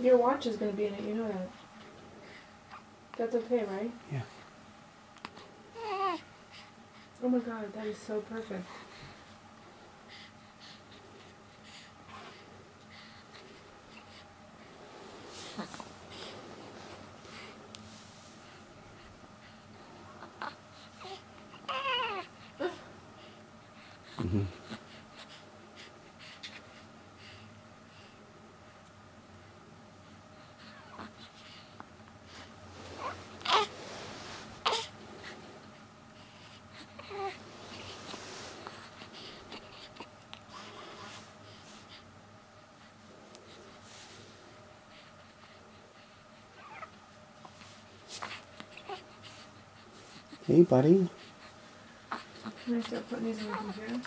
Your watch is gonna be in it. You know that. That's okay, right? Yeah. Oh my god, that is so perfect. hmm Hey, buddy. Can I start putting these in the computer?